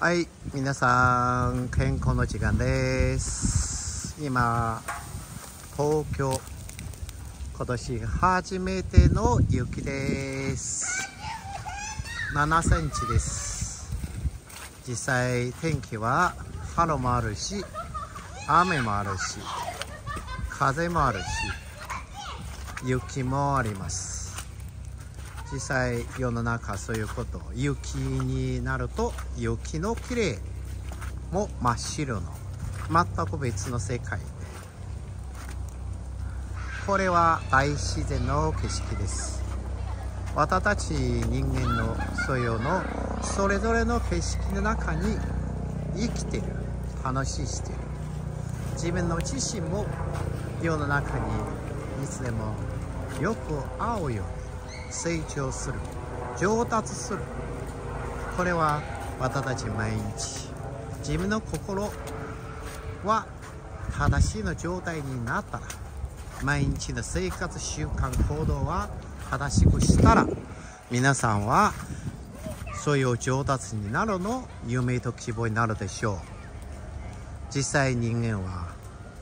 はい皆さん健康の時間です。今東京今年初めての雪です。7センチです。実際天気は春もあるし雨もあるし風もあるし雪もあります。実際世の中そういうこと雪になると雪の綺麗も真っ白の全く別の世界で。これは大自然の景色です。私たち人間の素養のそれぞれの景色の中に生きてる。楽しいしてる。自分の自身も世の中にいつでもよく合うように。成長する。上達する。これは私たち毎日。自分の心は正しいの状態になったら。毎日の生活習慣行動は正しくしたら。皆さんはそういう上達になるの夢と希望になるでしょう。実際人間は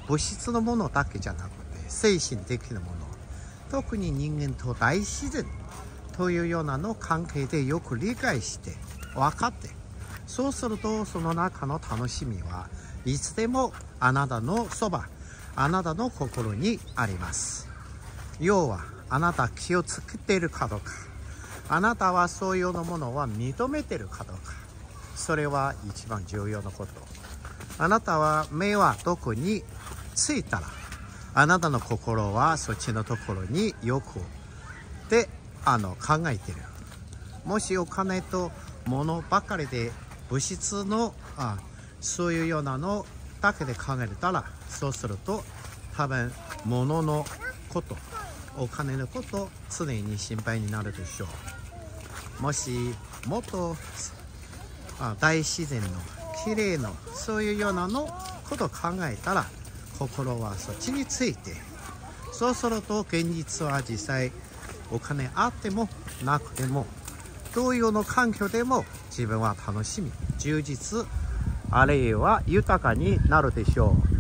物質のものだけじゃなくて精神的なもの。特に人間と大自然というようなの関係でよく理解して分かってそうするとその中の楽しみはいつでもあなたのそばあなたの心にあります。要はあなた気をつけているかどうかあなたはそういうようなものは認めているかどうかそれは一番重要なこと。あなたは目はどこについたらあなたの心はそっちのところによくであの考えてる。もしお金と物ばかりで物質のあそういうようなのだけで考えたらそうすると多分物のことお金のこと常に心配になるでしょう。もしもっとあ大自然の綺麗なそういうようなのことを考えたら心はそっちについてそろそろと現実は実際お金あってもなくても同様の環境でも自分は楽しみ充実あるいは豊かになるでしょう。